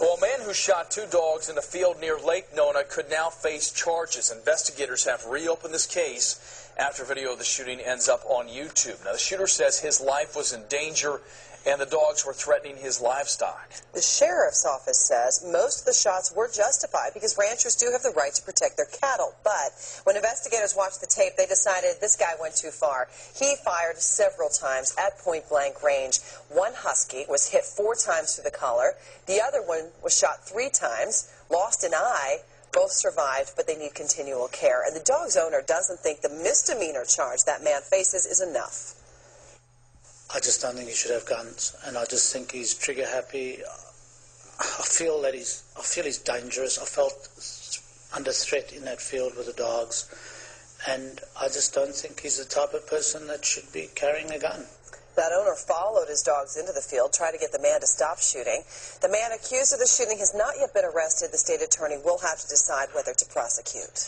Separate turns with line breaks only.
Well, a man who shot two dogs in a field near Lake Nona could now face charges. Investigators have reopened this case after video of the shooting ends up on YouTube. Now, the shooter says his life was in danger and the dogs were threatening his livestock.
The sheriff's office says most of the shots were justified because ranchers do have the right to protect their cattle. But when investigators watched the tape, they decided this guy went too far. He fired several times at point blank range. One husky was hit four times through the collar. The other one was shot three times, lost an eye. Both survived, but they need continual care. And the dog's owner doesn't think the misdemeanor charge that man faces is enough.
I just don't think he should have guns, and I just think he's trigger happy. I feel that he's, I feel he's dangerous. I felt under threat in that field with the dogs, and I just don't think he's the type of person that should be carrying a gun.
That owner followed his dogs into the field, tried to get the man to stop shooting. The man accused of the shooting has not yet been arrested. The state attorney will have to decide whether to prosecute.